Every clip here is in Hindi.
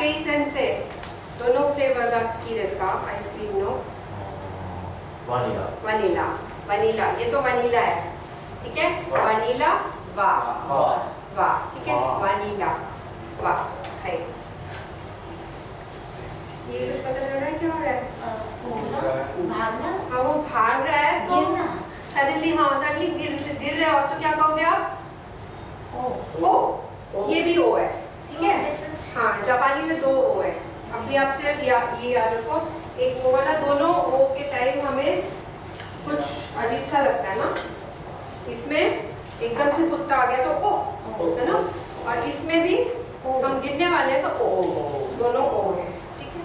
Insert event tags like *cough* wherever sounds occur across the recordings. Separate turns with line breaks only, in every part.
सेंस है दोनों फ्लेवर की देस्का ice cream
no
vanilla vanilla vanilla ये तो वनीला है। ठीक है? वनीला वाह।
वाह।
ठीक है? वनीला वाह। है। ये कुछ पता चल रहा है? क्या हो रहा है?
भागना?
हाँ वो भाग रहा है तो सडनली हाँ सडनली गिर गिर रहा है आप तो क्या कहोगे आप?
ओ।
ओ। ये भी ओ है। ठीक है?
difference.
हाँ जापानी में दो ओ है। अभी आपसे या, ये याद रखो एक वो वाला दोनों ओ के टाइम हमें कुछ अजीब सा लगता है ना। इसमें एकदम से कुत्ता आ गया तो ओ है ना? और इसमें भी हम गिरने वाले हैं तो ओ दोनों ओ है ठीक है?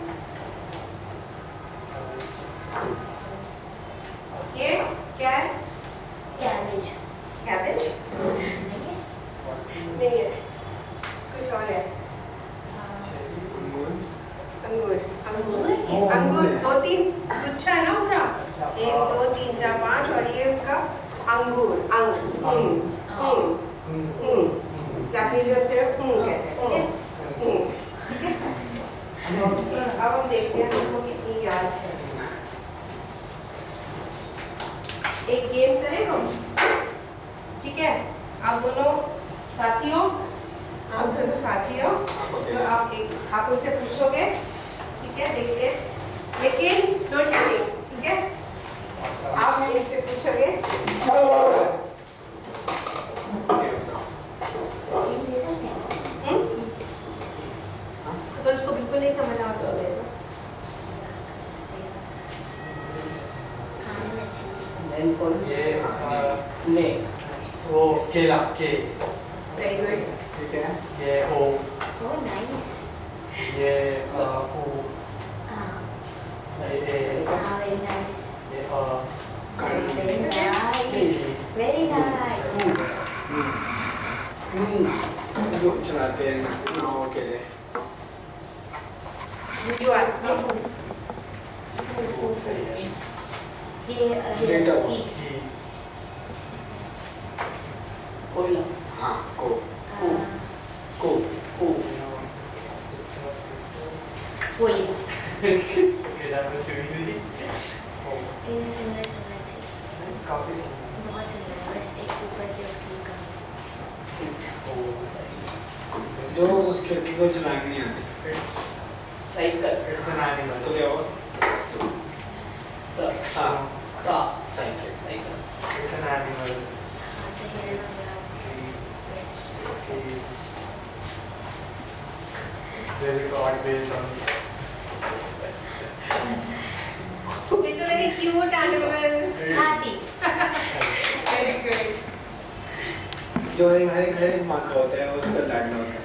ये
that was too easy ओ
ये सुंदर सुंदर थे
काफ़ी सुंदर
बहुत सुंदर बस एक ऊपर के उसकी कमी
ओ
जो उस खिड़की को चलानी नहीं आती
it's
cycle
it's an animal
तो क्या हुआ
स
हाँ
सा cycle cycle
it's an animal
हाथ से हिलना मेरा
Okay. There's a god based on
A very cute animal.
हाथी
Very good.
जो एक हर एक हर एक माँ का होता है उसका लाडला होता है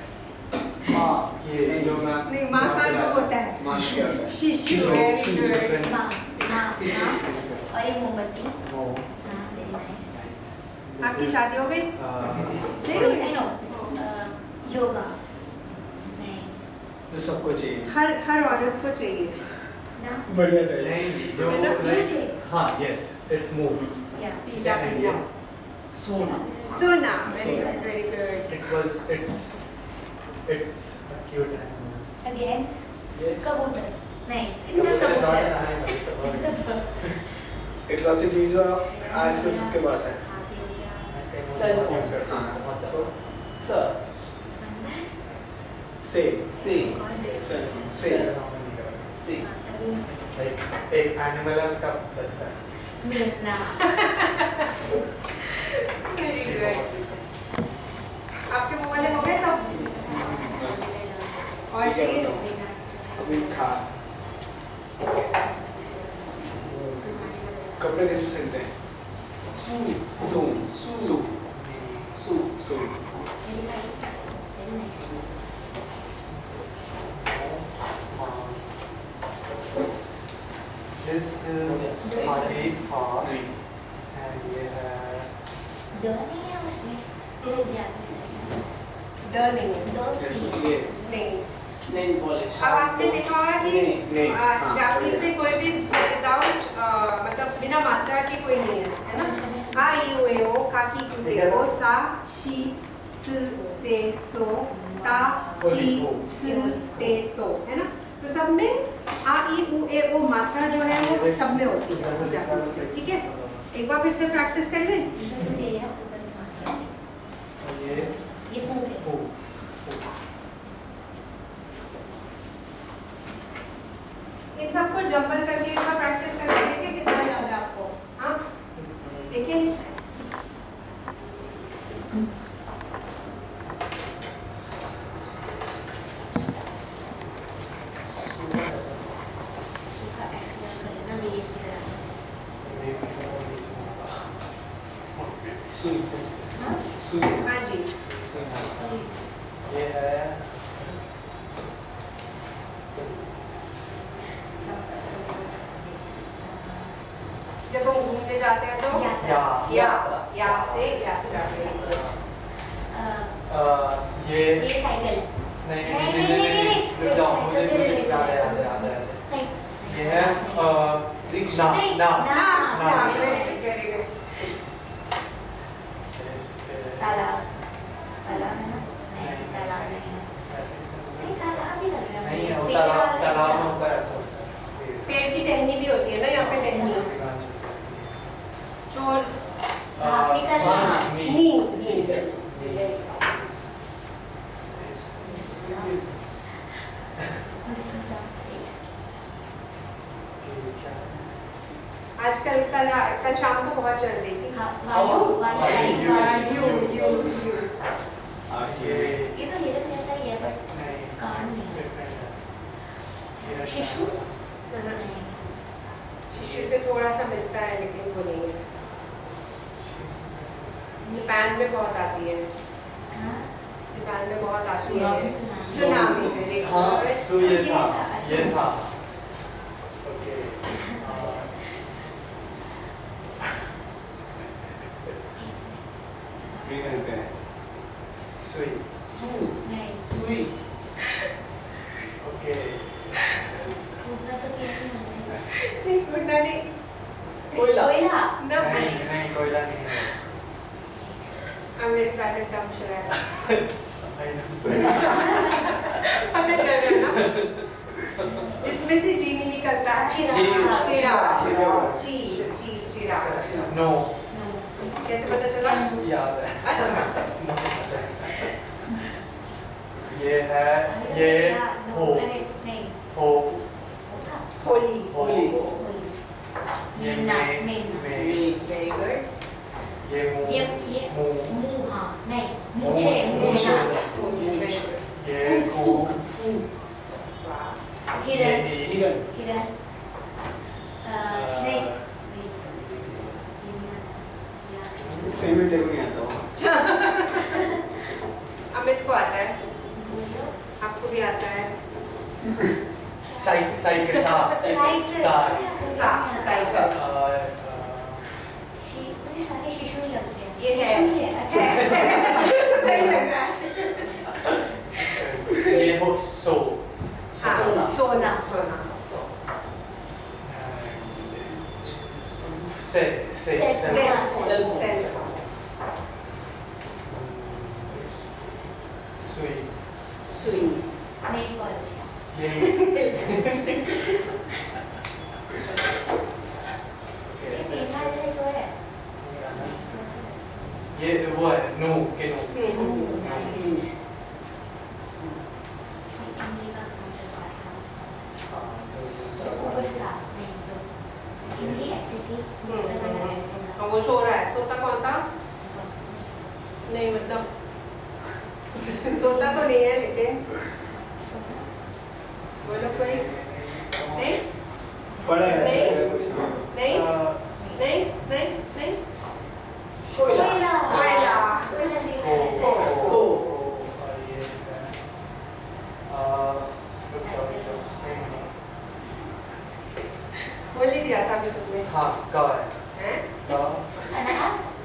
माँ
ये जो मैं
नहीं माँ का जो होता है
है।
शिशु very good.
माँ माँ और ये मोमबत्ती. हाँ वेरी नाइस
आपकी शादी हो गई?
Uh,
I know yoga. नहीं
जो सबको चाहिए।
हर हर औरत को चाहिए।
बढ़िया।
नहीं जो
है
मुझे।
हाँ yes it's moon
या
पीला पीला
सोना
सोना very good very good
it was it's it's a cute animal again
कबूतर नहीं
an
कबूतर
इकलौती चीज़ जो आजकल सबके पास है
हो गया
Cell phone.
हाँ तो
स
से
से
है
से
से
से
से
हाँ, तभी
like एक animal है उसका बच्चा है
मिलना
very good आपके वो वाले हो गए सब और चाहिए
अभी खा कपड़े कैसे सिलते हैं
सू
सू
सू
सू
सू
सू
very nice
this is hathi हाँ
नहीं
and ये है
डर नहीं है उसमें इधर जाते हैं
डर नहीं है
दो
जैसे
तीन
ये
नहीं
नेल पॉलिश
अब आपने देखा होगा कि
नहीं,
नहीं,
आ,
हाँ।
जापानीज में कोई भी विदाउट मतलब बिना मात्रा के कोई नहीं है है ना आ ई ओ ए ओ का की कु के ओ सा सो ता ची सिल ते तो है ना? तो सब में आ ई उ ए ओ मात्रा जो है वो सब में होती है ठीक है? एक बार फिर से प्रैक्टिस कर लें
इधर से ये ऊपर मार
और ये
ये फूंक है
फू
इन सबको जंबल करके एक बार प्रैक्टिस करके देखिए कितना याद है आपको हाँ देखिए
सूखा एक्सरसाइज कर लेना मेरी तरह
सुई
हाँ
सुई
हाँ जी
सुई हाँ।
सॉरी
ये है
घूमने जाते हैं तो
यात्रा।
या
या या से यात्रा।
ये
ये साइकिल।
नहीं
नहीं,
नहीं
नहीं,
रुक जाओ मुझे मुझे याद है। याद है याद है। ये है
रिक्शा।
ना ना
ना। तालाब तालाब नहीं तालाब नहीं। नहीं। तालाब ही लग रहा है
नहीं तालाब तालाब में ऊपर ऐसा होता है।
पेड़। की टहनी भी होती है ना यहाँ पे टहनी चोर
हाँ, निकलना।
हाँ, नी।
नींद नींद आजकल कल कल शाम को बहुत चल रही थी।
वायु वायु
वायु,
वायु
यू यू यू
ये
ये
ये तो हिरन जैसा ही है बट कान नहीं।
different। ये
शिशु।
शिशु से थोड़ा सा मिलता है लेकिन वो नहीं है। जापान में बहुत आती है।
हाँ?
जापान में बहुत आती है।
सुनामी।
सुनामी में देखो
हाँ सो ये
ये
था
था,
ये था ओके
ये कहीं पे है
सुई
सु नहीं
सुई ओके
ऊपर तो क्या नहीं होता है
नहीं उड़ना नहीं
कोयला
कोयला
ना
नहीं नहीं कोयला नहीं है
I'm very bad at पता चल रहा ना? जिसमें से जी नहीं निकलता है
चिराग।
चिराग
चिराग।
ची ची चिराग
No,
कैसे पता चला?
याद है।
अच्छा।
ये है ये हो। हो।
होली।
होली।
होली।
ये
मेना
मे
मेना
मे।
वेरी गुड
ये मुँह
ये हाँ *laughs* नहीं
सही में नहीं आता
अमित को आता है आपको भी आता
साइकिल सा
साइकिल
सा
साइकिल ये ही।
है। अच्छा। *laughs*
अ, ये हो सो
हाँ,
सोना।
सोना सोना सो
से से
से-
से
सेल
से-
सेल
सुई
सुई
नहीं बोल
ये
ये पेना जैसे तो है
ये वो है नो के नो
ऐसी थी दूसरा वाला ऐसे था।
हाँ, वो सो रहा है। सोता कौन था? नहीं मतलब *laughs* सोता तो नहीं है लेकिन बोलो कोई नहीं?
पढ़ा है
नहीं। नहीं? नहीं? नहीं? नहीं?
कोयला।
कोयला।
कोयला।
कोयला भी
को
है।
को को और ये है अ रुक जाओ, रुक जाओ। नहीं, नहीं।
बोल था अभी तुमने
हाँ का है?
हैं?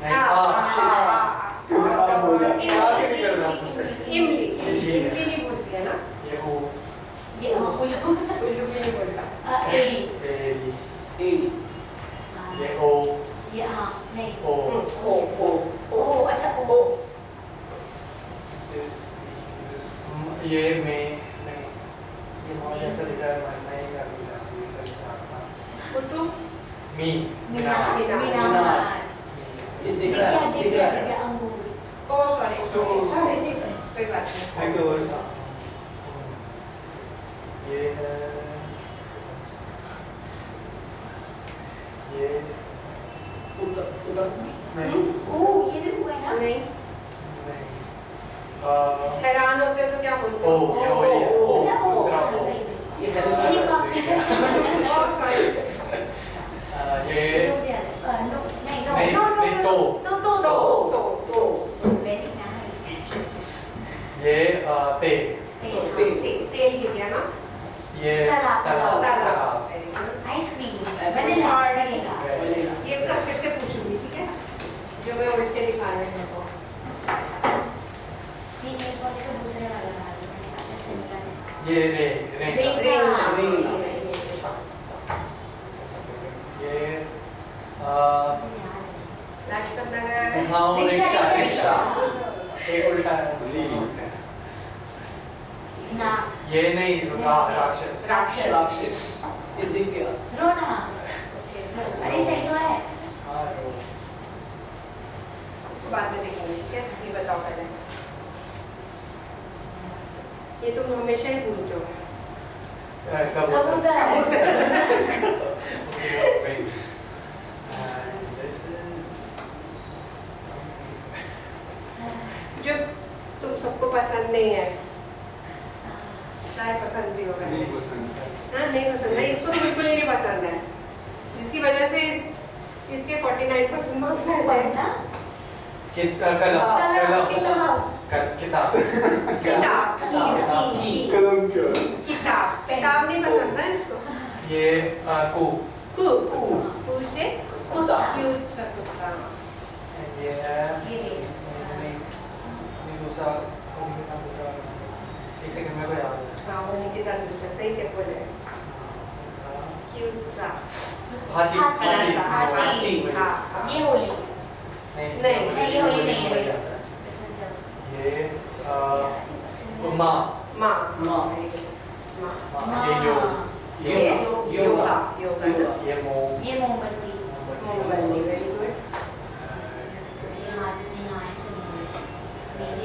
नहीं
हाँ,
आ
हाँ, हाँ, हाँ।
तुमने आप बोल दिया।
इमली,
आगे निकल रहा
इमली,
इमली
इमली
नहीं बोलती है ना?
ये हो
ये हाँ, उल्लू *laughs*
उल्लू भी नहीं बोलता।
एड़ी
तेरी
हाँ,
ये ओ।
ये हाँ नहीं।
ओ।
हम्म, ओ ओ।
ओ अच्छा ओ।
This और ऐसा दिख रहा है मैं नहीं करनी चाहती सर आपका
कुट्टू
मी
मीनार
मीनार।
मीनार
ये
ये
दिख रहा
क्या
है
दिख
दिख
रहा
रहा
है
है
क्या अंगूर
ओ सॉरी सॉरी कोई बात नहीं
थैंक यू
ये है ये
उधर उधर
नहीं
ओ ये भी हुआ है ना
नहीं
नहीं आ,
हैरान होते तो क्या बोलते
ओ ये वही है ओ
अच्छा ओ
दूसरा ओ
ये है
हेलीकॉप्टर
ओ सॉरी
आ, ये
नो नहीं नो
नहीं,
नो नो
नहीं,
नो
तो।
तो तो
तो
तो
तो तो
वेरी नाइस
ये आ, ते
ते- ते- तेल गिर गया ना
ये
तालाब,
तालाब.
आइसक्रीम
ऐसे
वनीला
ये सब फिर से पूछूँगी ठीक है? जो मैं उल्टे दिखाने हैं को
नहीं मेरे को दूसरे वाला है।
ये रे रे
रे-
रेंगा
रेंगा।
ये आ,
लाजपत नगर
हाँ
रिक्शा,
रिक्शा
रिक्शा,
रिक्शा। एक उल्टा है
ना।
ये नहीं रा, राक्षस।
राक्षस।
राक्षस। ये दिख गया।
रोना अरे सही तो है।
हाँ रो।
इसको बाद में देखेंगे ठीक है? ये बताओ पहले। ये तुम हमेशा ही भूलते हो।
कबूतर
कबूतर *laughs* *laughs*
And this is something.
जो तुम सबको पसंद नहीं है शायद पसंद भी होगा
नहीं पसंद
हाँ नहीं पसंद है इसको तो बिल्कुल ही नहीं पसंद है जिसकी वजह से इस इसके 49 परसेंट मार्क्स आए थे
पढ़ना
कित कलम
कलम,
कलम
किताब।
क- किताब
किताब
किताब,
की- की-
कलम क्यों
किताब किताब नहीं पसंद है इसको
ये आ, कू
कू कू कू से
कुत्ता
क्यूट सा कुत्ता
And ये है
ये
ये
देख।
नहीं नहीं दूसरा वो नहीं था दूसरा एक सेकंड मेरे को याद है
हाँ वो के साथ दूसरा सही क्या बोले क्यूट सा
हाथी
हाथी,
हाथी
हाथी,
हाथी
हाँ हाँ
ये होली
नहीं
नहीं,
नहीं, है।
ये माँ
माँ
माँ।
माँ
माँ ये
ये
ये
योगा।
योगा
ये मोम
ये मोमबत्ती
मोमबत्ती वेरी गुड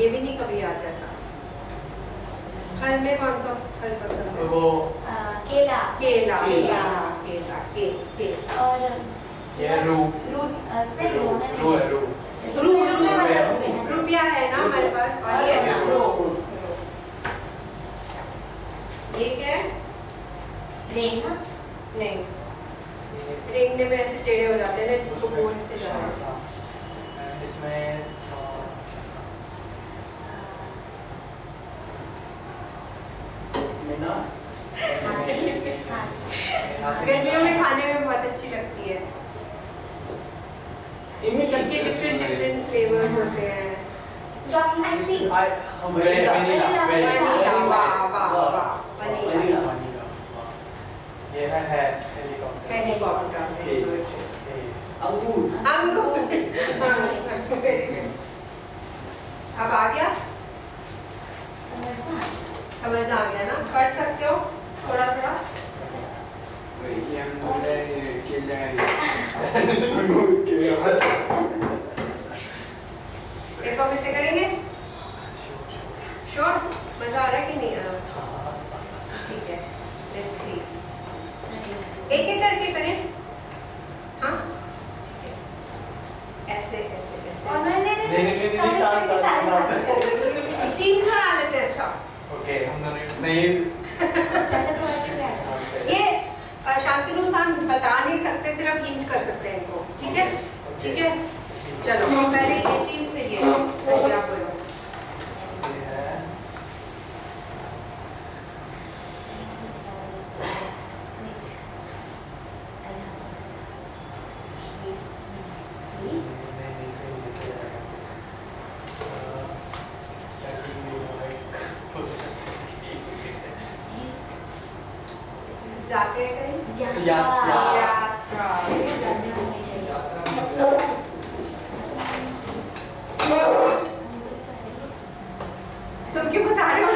ये में
भी नहीं कभी याद रहता फल में कौन सा फल पसंद है
वो
केला
केला
केला।
केला के के
और
ये रू रू रू रू
रू
रुपया।
है
ना हमारे पास? और ये।
ये
क्या है?
रेन ना
नहीं
ये
रेंगने में ऐसे टेढ़े हो जाते हैं ना इसको
उसमें-
बोर्ड से
हाँ। इसमें
गर्मियों में खाने में बहुत अच्छी लगती है। सबके डिफरेंट डिफरेंट फ्लेवर्स होते हैं
chocolate
ice cream
vanilla.
Vanilla
vanilla.
Vanilla
vanilla
वाह वाह वाह वनीला
वनीला।
वनीला हाँ। ये है है हेलीकॉप्टर
हेलीकॉप्टर good.
ये
अंगूर
अंगूर *laughs* अब आ गया
समझना
समझ आ गया ना पढ़ सकते हो थोड़ा थोड़ा
ये अंगूर है ये केला है अंगूर केला
एक बार फिर से करेंगे? श्योर मज़ा आ रहा है कि नहीं? आ रहा
हाँ।
ठीक है. लेट्स सी एक एक करके करें. हाँ? ठीक है. ऐसे ऐसे ऐसे.
नहीं नहीं
नहीं, नहीं, नहीं, नहीं, साथ, साथ।
टीम्स बना लेते हैं अच्छा.
ओके हम दोनों नहीं. *laughs*
शांतनु सान बता नहीं सकते सिर्फ़ हिंट कर सकते हैं इनको। ठीक है? ठीक है? चलो पहले ये टीम फिर ये आप बोलो
I don't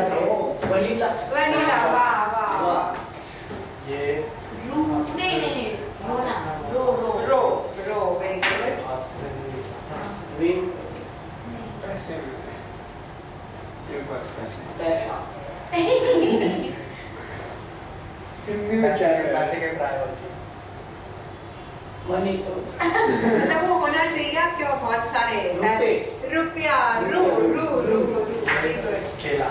वनीला
वनीला वाह वाह
ये
रू नहीं नहीं नहीं रोना रो रो
रो रो वेरी गुड
विन
पैसे मेरे पास पैसे
पैसा
हिंदी में क्या है
पैसे के प्राइवेसी
मनी
मतलब वो होना चाहिए आपके पास बहुत सारे रुपया रू रू रू रू वेरी गुड
खेला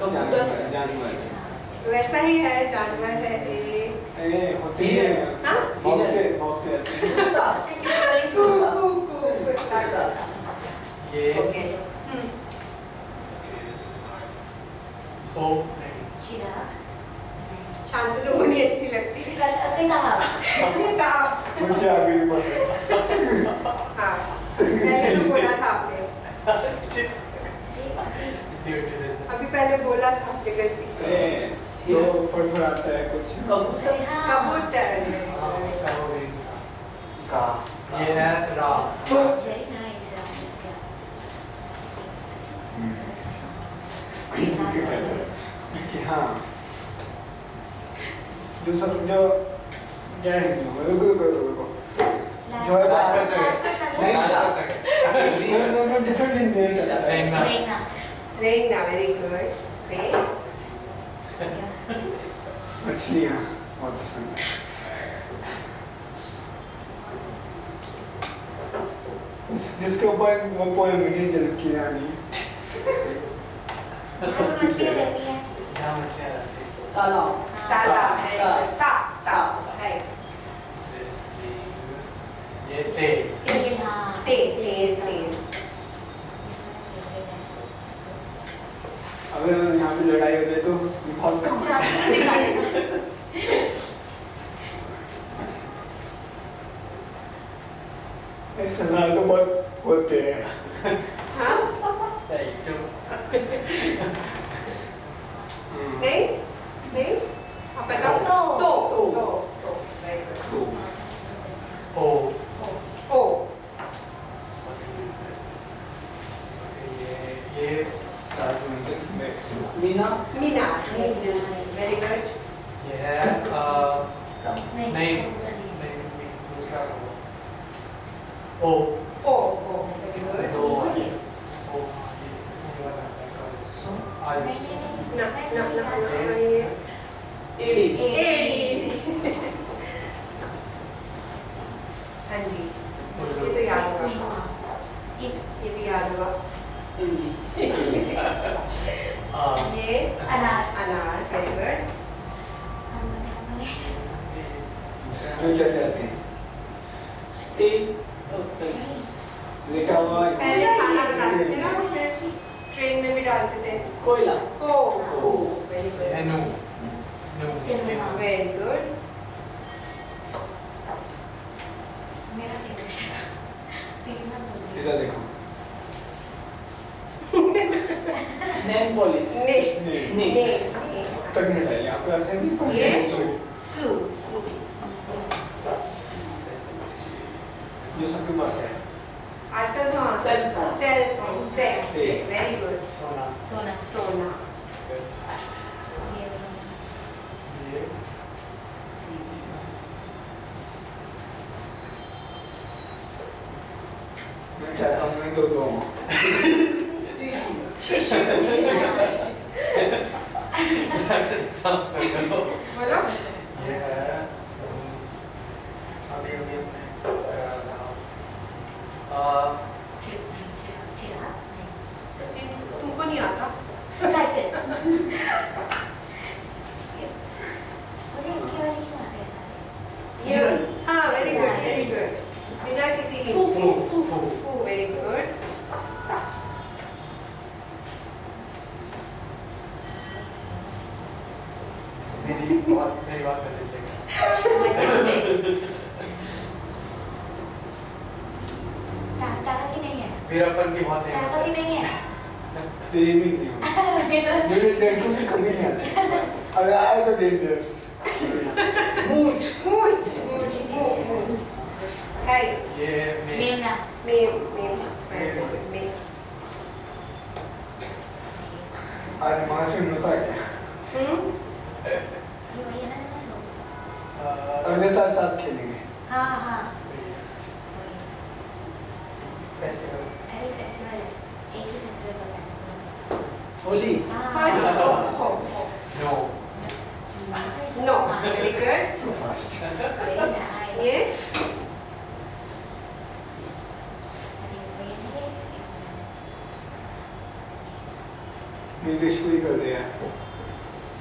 कबूतर
जानवर
वैसा ही है जानवर है एक
ए होती है।
हाँ?
हैं
कू कू
ये।
ओके।
ओ नहीं
शांतनु होनी अच्छी लगती है। किताब
मुझे आगे भी पसंद
हाँ पहले जो बोला था आपने
इसी को दे
पहले बोला था आपने गलती से।
जो फड़फड़ाता है कुछ।
कबूतर?
कबूतर
हाँ। उसका हो का। ये है रा
कि हाँ। जो सब जो क्या है रुको रुको रुको है बात
है।
रेना वेरी गुड
मछलियाँ बहुत पसंद है जिसके ऊपर वो पोएम है जल की रानी
हैं
तालाब
है
ता-
ता ता है
ते
ते तेल तेल
लड़ाई हो जाए तो बहुत कम *laughs*
AD. AD. जो
सबके पास है।
आजकल तो हाँ
सेल फ़ोन
सेल फ़ोन से
से।
वेरी गुड
सोना।
सोना।
सोना
ये
ये
चाहता हूँ मैं दो दो हूँ
शिशु
एग्ज़ाम्पल
बोलो
ये है um, अभी अभी हमने करा था आ,
चिराग
तुम- तुमको नहीं आता
नहीं साइकिल मुझे इनके बारे क्यों आते हैं सारे
ये हाँ वेरी गुड वेरी गुड बिना किसी
फू
hint.
फू फू
फू वेरी गुड
मेरी बात मेरी बात
मैजेस्टिक ताता की है
बहुत है
नहीं है
तेरी भी नहीं हूँ मेरे लड़कों की कमी नहीं आती अगर आए तो डेंजरस
मूंछ
मूंछ मूंछ मूंछ
ये मे
मेम मेम मेम
आज वहाँ से मज़ा आ गया
हम्म?
साथ साथ खेलेंगे।
हाँ हाँ।
फेस्टिवल
अरे फेस्टिवल एक ही फेस्टिवल पता
Holi? No no
very good
Very nice.
ये
को ही कर दिया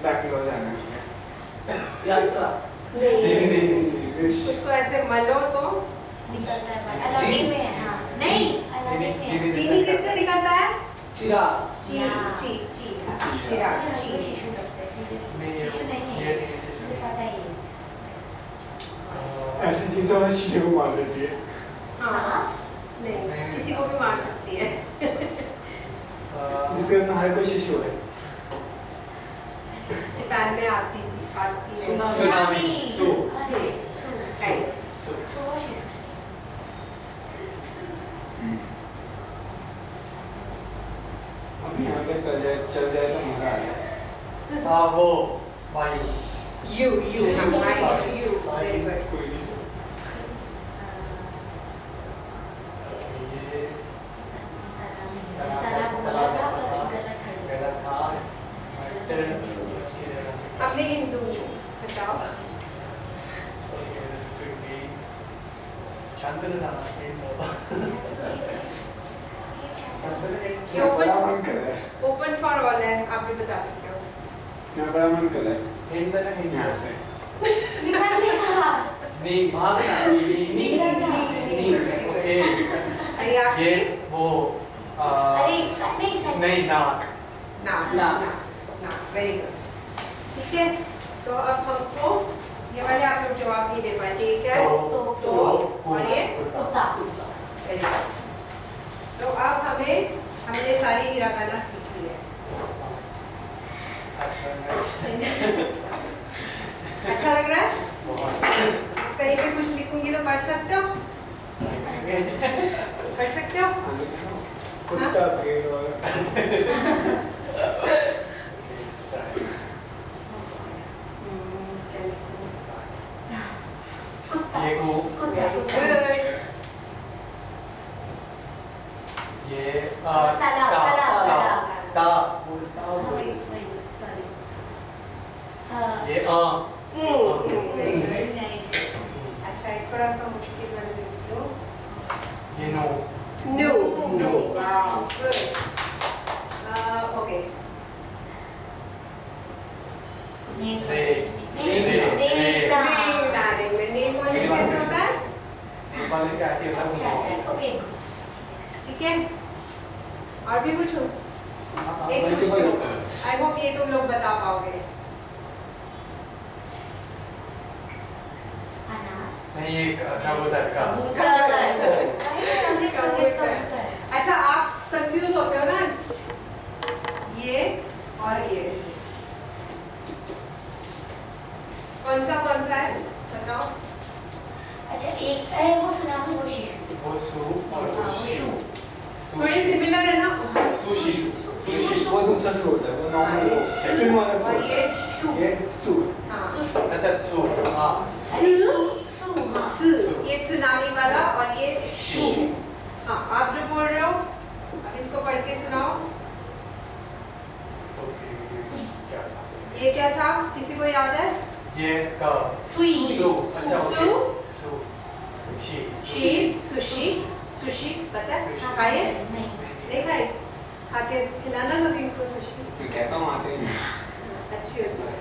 बैंगलोर जाने से
यात्रा
नहीं नहीं इंग्लिश
उसको ऐसे मलो तो
निकलता है बाहर। अलादीन में है हाँ नहीं अलादीन में है
चीनी-
चीनी किससे निकलता है
चिराग
ची
हाँ।
ची ची चिराग
हाँ,
ची
वो शिशु लगता है सीरियस
नहीं, ये-
शिशु नहीं
ये
है
नहीं है, शिशु
मुझे
नहीं।
पता ही है
आ,
ऐसी चीज़ तो हर चीज़ों को मार देती है
हाँ नहीं
नहीं,
किसी को भी मार सकती है
आ,
जिसके अंदर हर कोई शिशु है
जापान में आती थी आती है
सुना-
सुनामी, सु।
अरे, सु
Right.
सु-
सु वो शिशु से
अभी यहाँ पे चल जाए चल जाए तो मज़ा आ
हाँ वो वायु
यू यू हम
Sorry.
You
Sorry.
Very good
कोई नहीं
ये
तारा बोला था पर गलत खड़ी
गलत था बट इसकी जगह
अपने हिंदू बताओ
okay this could be Shantanu था
मेरा बड़ा मन कर रहा है
ओपन फॉर ऑल है आप भी बता सकते हो
मेरा बड़ा मन कर रहा है
हिंट देना हिंट
यहाँ से
निकलने का
नहीं
भागना
निकलना
ओके
अरे आप
ये वो आ,
अरे नहीं सही
नहीं नाक।
ना
ना।
ना ना वेरी गुड ठीक है? तो अब हमको ये वाले आप लोग जवाब नहीं दे पाए ठीक है?
तो
तो
तो और ये
कुत्ता
तो अब हमें हमने सारी हिरागाना सीख ली है।
अच्छा *laughs*
अच्छा लग रहा है? कहीं पे कुछ लिखूँगी तो पढ़ सकते हो? पढ़ सकते हो
कुत्ता भेड़ और
हम्म, क्या लिखूं?
कुत्ता
ये को
कुत्ता कुत्ता.
ये आ, ता ता। ता वो
हाँ,
वो
sorry. हाँ,
ये आ
हम्म, हम्म,
nice.
अच्छा थोड़ा सा मुश्किल वाला लिखती हूँ
ये no
No.
No.
Wow. Good. Uh, okay. कैसे होता है?
का ऐसे होता
अच्छा,
है.
ठीक है और भी पूछूँ
हाँ,
एक। आई होप ये तुम लोग बता पाओगे।
नहीं ये क- कबूतर का
कबूतर। अरे, समझे, समझे, कबूतर।
अच्छा आप कंफ्यूज होते हो ना? ये और ये। कौन सा कौन सा है? बताओ।
अच्छा एक अरे वो सुनामी वो शिशु।
वो सू और
हाँ, वो
शी
शू
थोड़ी सिमिलर है ना?
सुशी। सुशी।
वो दूसरा सू होता है वो नॉर्मल सेकंड वाला सू
और ये
शू
ये सू।
हाँ
सुशु
अच्छा सू। हाँ।
सु? सु हाँ।
ये सुनामी वाला और ये शू। हाँ आप जो बोल रहे हो अब इसको पढ़ के सुनाओ।
ये क्या था?
ये क्या था? किसी को याद है?
ये का
सुई।
सु अच्छा
सु
सु शी
शीर सुशी सुशी पता है?
सुशी।
खाइए
नहीं।
नहीं खाई खा के खिलाना कभी इनको सुशी।
कहता हूँ आते ही।
अच्छी होती है।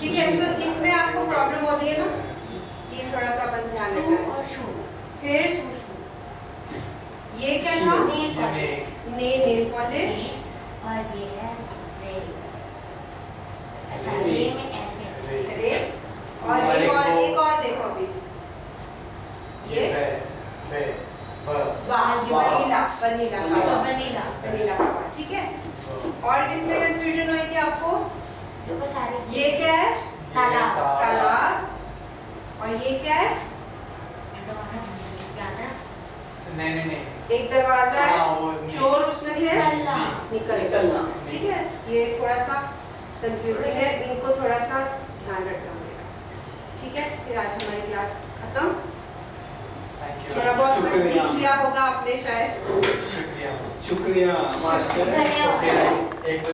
ठीक है तो इसमें आपको प्रॉब्लम होती है ना? ये थोड़ा सा बस ध्यान रखना है।
और शू।
फिर
शू।
ये क्या था?
Nail
polish.
ने
नेल पॉलिश।
और ये है रे। अच्छा
रे।
में ऐसे
रे।
और एक और एक और देखो अभी।
ये
ये?
बे बे
वाह
वाह।
वनीला वनीला का
अच्छा वनीला।
वनीला का ठीक है? और किसमें कंफ्यूजन हुई थी आपको?
जो सारे
ये क्या है?
तालाब।
तालाब। और ये क्या है?
है?
नहीं नहीं नहीं।
एक दरवाज़ा
हाँ,
है चोर उसमें से
निकलना।
निकल
निकलना।
ठीक है? ये थोड़ा सा कंफ्यूजिंग है इनको थोड़ा सा ध्यान रखना होगा। ठीक है? फिर आज हमारी क्लास खत्म। थोड़ा बहुत कुछ सीख लिया होगा आपने शायद।
शुक्रिया।
शुक्रिया मास्टर।
धन्यवाद।